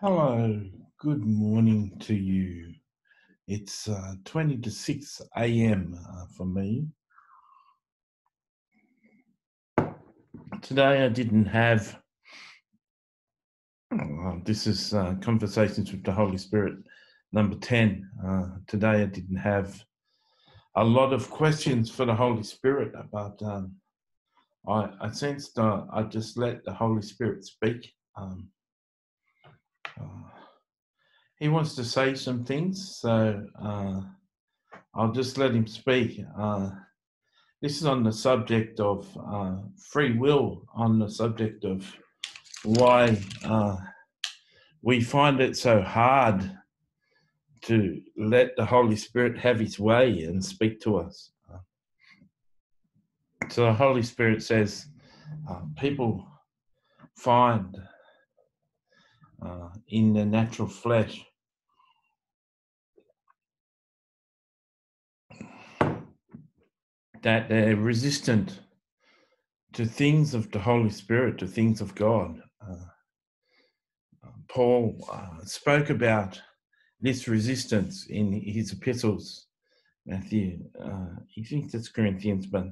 Hello, good morning to you. It's uh, 20 to 6 a.m. Uh, for me. Today I didn't have, uh, this is uh, Conversations with the Holy Spirit number 10. Uh, today I didn't have a lot of questions for the Holy Spirit, but um, I, I sensed uh, I just let the Holy Spirit speak. Um, uh, he wants to say some things, so uh, I'll just let him speak. Uh, this is on the subject of uh, free will, on the subject of why uh, we find it so hard to let the Holy Spirit have his way and speak to us. So the Holy Spirit says, people find uh, in the natural flesh. That they're resistant to things of the Holy Spirit, to things of God. Uh, Paul uh, spoke about this resistance in his epistles. Matthew, uh, he thinks it's Corinthians, but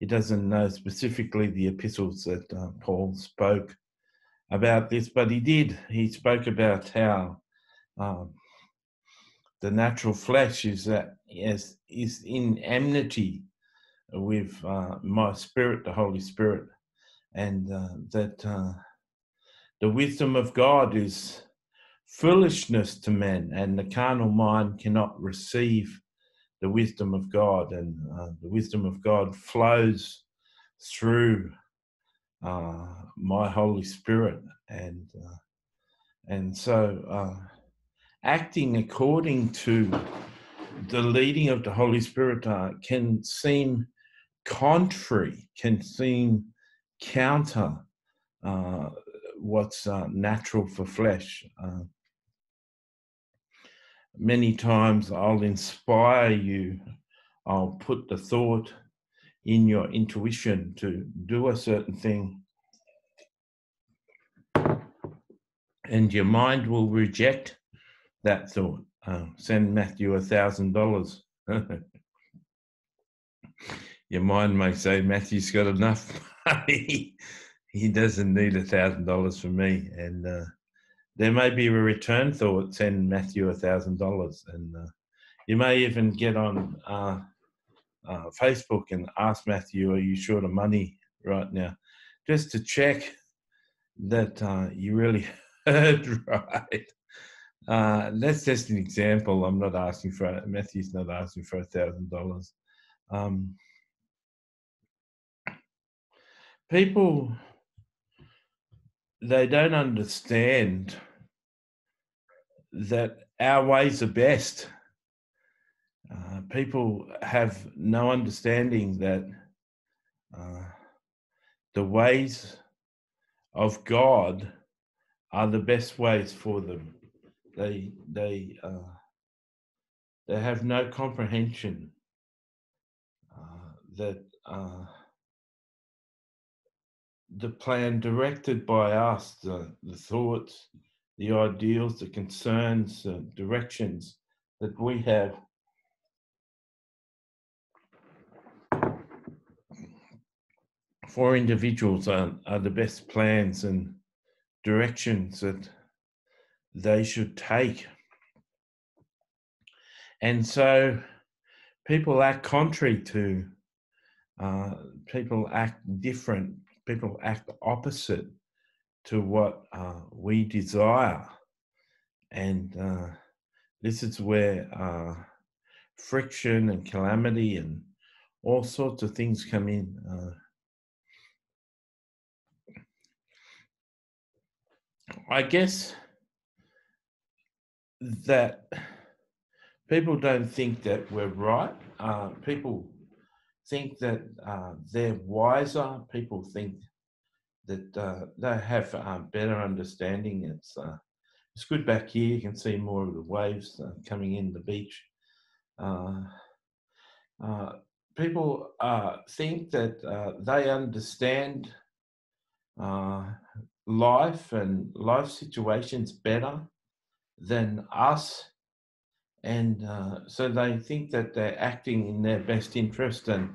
he doesn't know specifically the epistles that uh, Paul spoke about this, but he did. He spoke about how um, the natural flesh is that is is in enmity with uh, my spirit, the Holy Spirit, and uh, that uh, the wisdom of God is foolishness to men, and the carnal mind cannot receive the wisdom of God, and uh, the wisdom of God flows through uh, my Holy Spirit, and uh, and so uh, acting according to the leading of the Holy Spirit uh, can seem contrary, can seem counter uh, what's uh, natural for flesh. many times I'll inspire you. I'll put the thought in your intuition to do a certain thing. And your mind will reject that thought. Uh, send Matthew a thousand dollars. Your mind may say Matthew's got enough money. he doesn't need a thousand dollars from me. And uh, there may be a return thought, send Matthew a thousand dollars. And uh, you may even get on uh, Facebook and ask Matthew, "Are you short of money right now?" Just to check that uh, you really heard right. Uh, that's just an example. I'm not asking for Matthew's not asking for a thousand dollars. Um, people they don't understand that our ways are best people have no understanding that uh, the ways of God are the best ways for them. They they uh, they have no comprehension uh, that uh, the plan directed by us, the, the thoughts, the ideals, the concerns, the directions that we have for individuals are, are the best plans and directions that they should take. And so people act contrary to, uh, people act different, people act opposite to what uh, we desire. And uh, this is where uh, friction and calamity and all sorts of things come in. I guess that people don't think that we're right. Uh, people think that uh, they're wiser. People think that uh, they have uh, better understanding. It's uh, it's good back here. You can see more of the waves uh, coming in the beach. people think that they understand life and life situations better than us. And uh, so they think that they're acting in their best interest and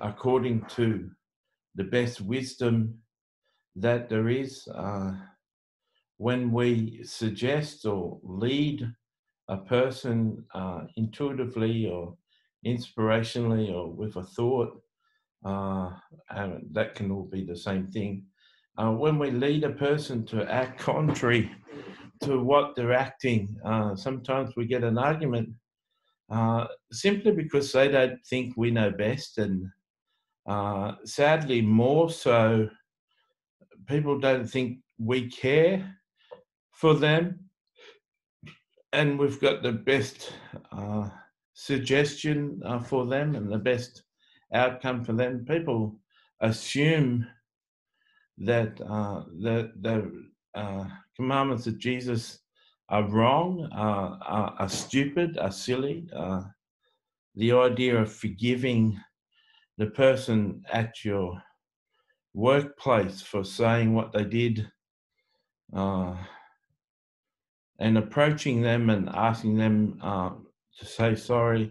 according to the best wisdom that there is. Uh, when we suggest or lead a person uh, intuitively or inspirationally or with a thought, uh, that can all be the same thing. Uh, when we lead a person to act contrary to what they're acting, uh, sometimes we get an argument uh, simply because they don't think we know best. And uh, sadly, more so, people don't think we care for them. And we've got the best uh, suggestion uh, for them and the best outcome for them. People assume that uh, the, the uh, commandments of Jesus are wrong, are, are stupid, are silly. Uh, the idea of forgiving the person at your workplace for saying what they did uh, and approaching them and asking them uh, to say sorry,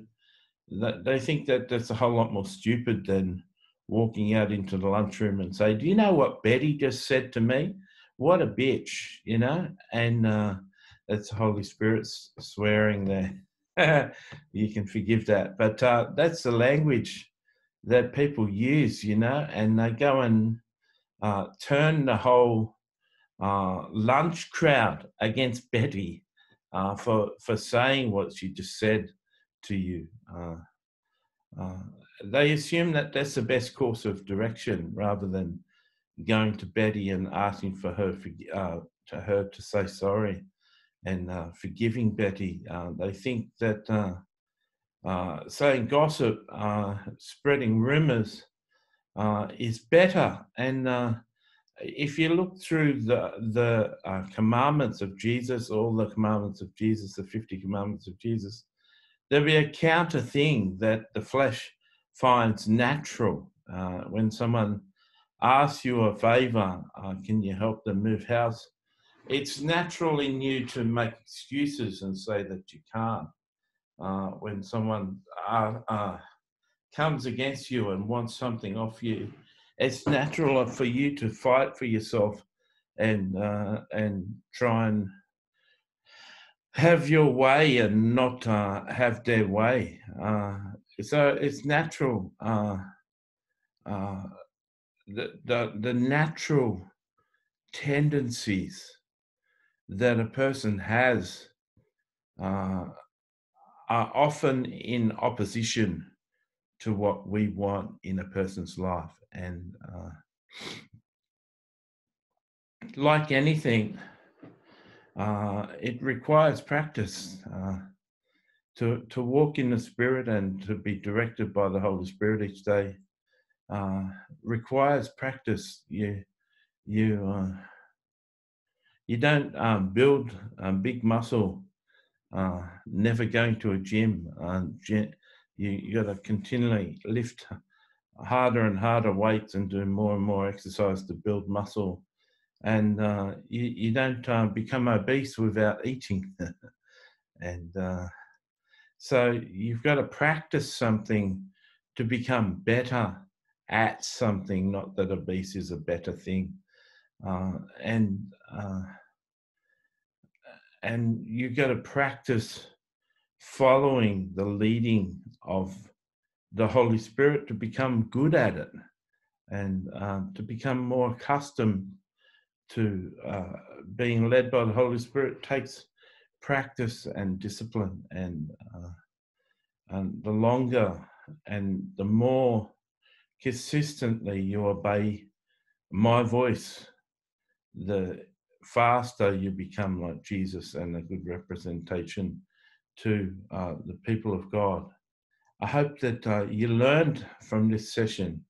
they think that that's a whole lot more stupid than walking out into the lunchroom and say, "Do you know what Betty just said to me? What a bitch!" You know, and uh, that's Holy Spirit swearing there. you can forgive that, but uh, that's the language that people use, you know, and they go and uh, turn the whole uh, lunch crowd against Betty uh, for for saying what she just said to you. Uh, uh, they assume that that's the best course of direction rather than going to Betty and asking for her for, uh, to her to say sorry and uh, forgiving Betty. Uh, they think that uh, uh, saying gossip, spreading rumors is better. And if you look through the the commandments of Jesus, all the commandments of Jesus, the fifty commandments of Jesus, there'll be a counter thing that the flesh finds natural. Uh, when someone asks you a favor, uh, can you help them move house? It's natural in you to make excuses and say that you can't. Uh, when someone uh, uh, comes against you and wants something off you, it's natural for you to fight for yourself and uh, and try and have your way and not have their way. Uh, so it's natural. Uh, uh, the, the, the natural tendencies that a person has uh, are often in opposition to what we want in a person's life. And uh, like anything, uh, it requires practice uh, to to walk in the Spirit and to be directed by the Holy Spirit each day. Uh, requires practice. You you uh, you don't um, build a big muscle. Uh, never going to a gym. you you got to continually lift harder and harder weights and do more and more exercise to build muscle and uh, you, you don't uh, become obese without eating. and uh, so you've got to practice something to become better at something, not that obese is a better thing. Uh, and uh, and you've got to practice following the leading of the Holy Spirit to become good at it and uh, to become more accustomed to uh, being led by the Holy Spirit takes practice and discipline, and uh, and the longer and the more consistently you obey my voice, the faster you become like Jesus and a good representation to uh, the people of God. I hope that uh, you learned from this session.